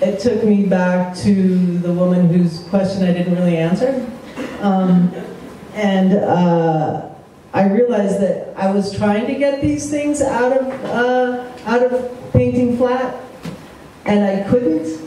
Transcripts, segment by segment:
it took me back to the woman whose question I didn't really answer. Um, and uh, I realized that I was trying to get these things out of, uh, out of painting flat, and I couldn't.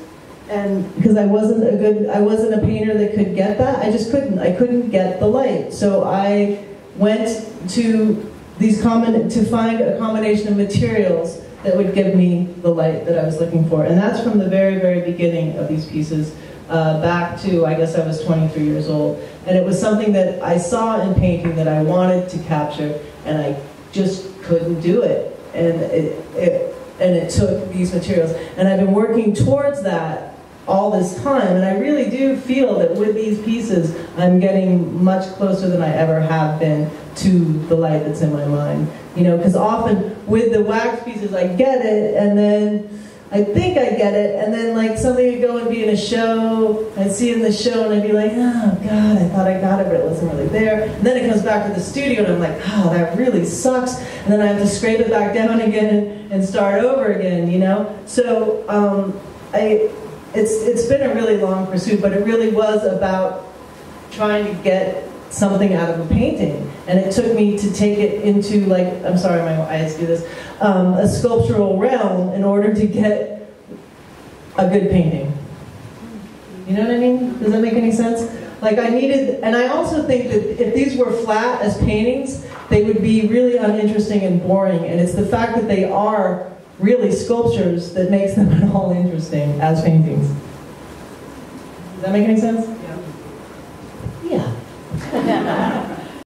And because I wasn't a good, I wasn't a painter that could get that. I just couldn't. I couldn't get the light. So I went to these common to find a combination of materials that would give me the light that I was looking for. And that's from the very, very beginning of these pieces, uh, back to, I guess I was 23 years old. And it was something that I saw in painting that I wanted to capture, and I just couldn't do it. And it, it and it took these materials. And I've been working towards that all this time, and I really do feel that with these pieces, I'm getting much closer than I ever have been to the light that's in my mind. You know, because often with the wax pieces, I get it, and then I think I get it, and then like something would go and be in a show, I'd see it in the show, and I'd be like, oh God, I thought I got it, but it wasn't really there. And then it comes back to the studio, and I'm like, oh, that really sucks. And then I have to scrape it back down again and, and start over again, you know? So um, I, it's, it's been a really long pursuit, but it really was about trying to get something out of a painting. And it took me to take it into like, I'm sorry, my eyes do this, um, a sculptural realm in order to get a good painting. You know what I mean? Does that make any sense? Like I needed, and I also think that if these were flat as paintings, they would be really uninteresting and boring. And it's the fact that they are really sculptures that makes them at all interesting as paintings. Does that make any sense?